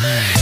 Hey.